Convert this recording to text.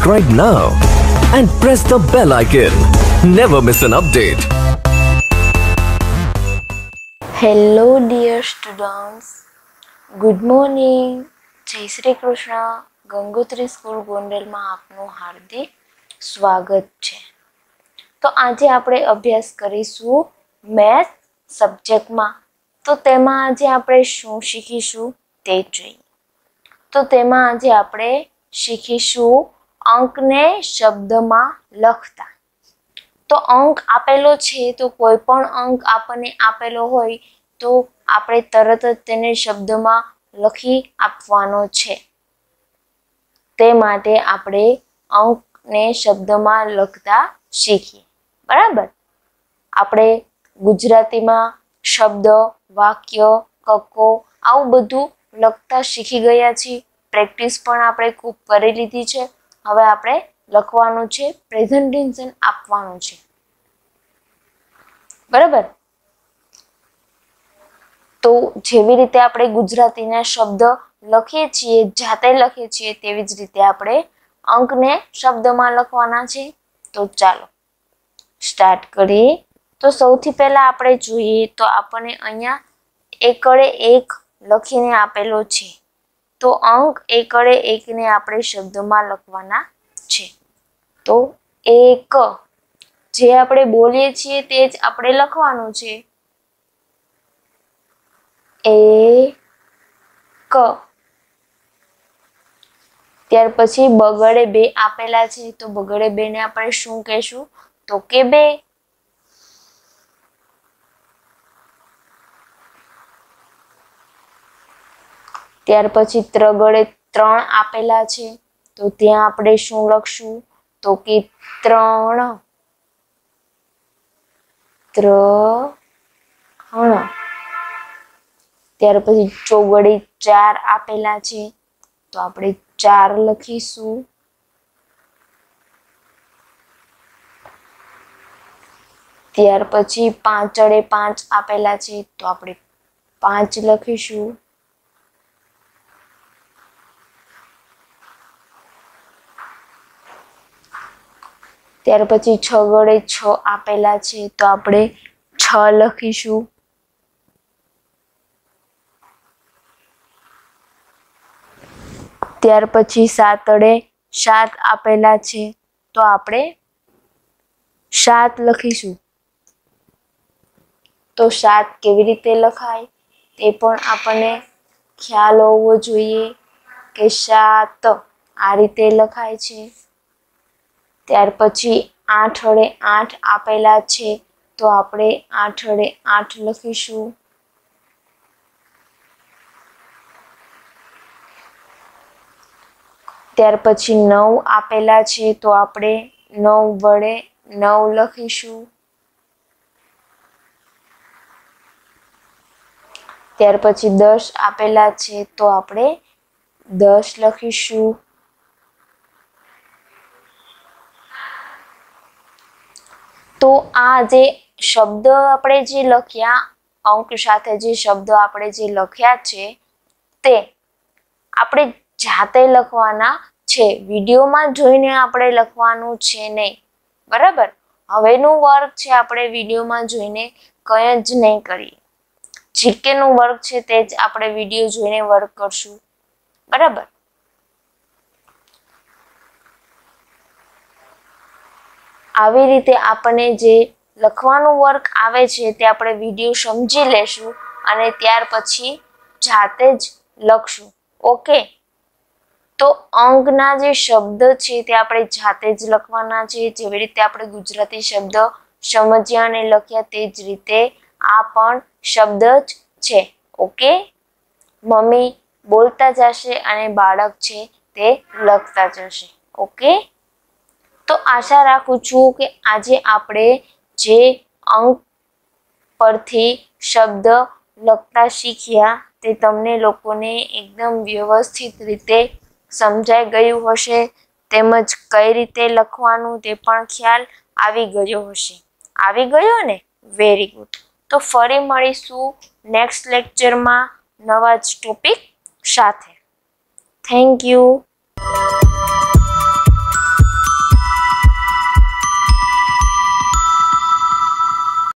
Subscribe now and press the bell icon. Never miss an update. Hello dear students good morning જય Shri Krishna Gangotri school ગોંડલમાં આપનું હાર્દિક સ્વાગત છે તો આજે આપણે અભ્યાસ કરીશું મેથ સબ્જેક્ટમાં તો તેમાં આજે આપણે શું શીખીશું તે જોઈએ. તો તેમાં આજે આપણે શીખીશું અંકને શબ્દમાં લખતા. તો અંક આપેલો છે, તો કોઈ પણ અંક આપણને આપેલો હોય, તો આપણે તરત જ તેને શબ્દમાં લખી આપવાનો છે. તે માટે આપણે અંકને શબ્દમાં લખતા શીખીએ. બરાબર? આપણે ગુજરાતીમાં શબ્દ, વાક્ય, કક્કો આવું બધું લખતા શીખી ગયા છીએ. પ્રેક્ટિસ પણ આપણે ખૂબ કરી લીધી છે. હવે આપણે લખવાનું છે પ્રેઝન્ટેશન આપવાનું છે. બરાબર? તો જેવી રીતે આપણે ગુજરાતીના શબ્દ લખીએ છીએ, જાતે લખીએ છીએ, તેવી જ રીતે આપણે અંકને શબ્દમાં લખવાના છે. તો ચાલો સ્ટાર્ટ કરીએ. તો સૌથી પહેલા આપણે જોઈએ તો આપણને અહીંયા એકડે એક લખીને આપેલો છે. તો અંક એકડે એકને આપણે શબ્દમાં લખવાના છે. તો એક, જે આપણે બોલીએ છીએ તે જ આપણે લખવાનું છે. એ ક ત્યાર પછી બગડે બે આપેલા છે, તો બગડે બે ને આપણે શું કહેશું? તો કે બે. ત્યાર પછી ત્રગડે ત્રણ આપેલા છે. તો ત્યાં આપણે શું લખશું? તો કે ત્રણ ત્રણ, ત્યાર પછી ચોગડે ચાર આપેલા છે. તો આપણે ચાર લખીશું. ત્યાર પછી પાંચડે પાંચ આપેલા છે. તો આપણે પાંચ લખીશું. ત્યાર પછી છ વડે છ આપેલા છે, તો આપણે છ લખીશું. ત્યાર પછી સાત અડે સાત આપેલા છે, તો આપણે સાત લખીશું. તો સાત કેવી રીતે લખાય? તે પણ આપણને ખ્યાલ હોવો જોઈએ કે સાત આ રીતે લખાય છે. ત્યાર પછી આઠ અડે આઠ આપેલા છે, તો આપણે આઠ વડે આઠ લખીશું. ત્યાર પછી નવ આપેલા છે, તો આપણે નવ વડે નવ લખીશું. ત્યાર પછી દસ આપેલા છે, તો આપણે દસ લખીશું. તો આ જે શબ્દ આપણે જે લખ્યા, અંક સાથે જે શબ્દ આપણે જે લખ્યા છે, તે આપણે જાતે લખવાના છે. વિડીયોમાં જોઈને આપણે લખવાનું છે નહીં. બરાબર? હવેનું વર્ક છે આપણે વિડીયોમાં જોઈને કંઈ જ નહીં કરીએ. જીકેનું વર્ક છે તે જ આપણે વીડિયો જોઈને વર્ક કરશું. બરાબર? આવી રીતે આપણને જે લખવાનું વર્ક આવે છે તે આપણે વીડિયો સમજી લેશું અને ત્યાર પછી જાતે જ લખશું. ઓકે તો અંકના જે શબ્દ છે તે આપણે જાતે જ લખવાના છે. જેવી રીતે આપણે ગુજરાતી શબ્દ સમજ્યા અને લખ્યા તે જ રીતે આ પણ શબ્દ જ છે. ઓકે મમ્મી બોલતા જશે અને બાળક છે તે લખતા જશે. ઓકે તો આશા રાખું છું કે આજે આપણે જે અંક પરથી શબ્દ લખતા શીખ્યા તે તમને લોકોને એકદમ વ્યવસ્થિત રીતે સમજાઈ ગયું હશે, તેમજ કઈ રીતે લખવાનું તે પણ ખ્યાલ આવી ગયો હશે. આવી ગયો ને? વેરી ગુડ તો ફરી મળીશું નેક્સ્ટ લેક્ચરમાં નવા જ ટોપિક સાથે. Thank you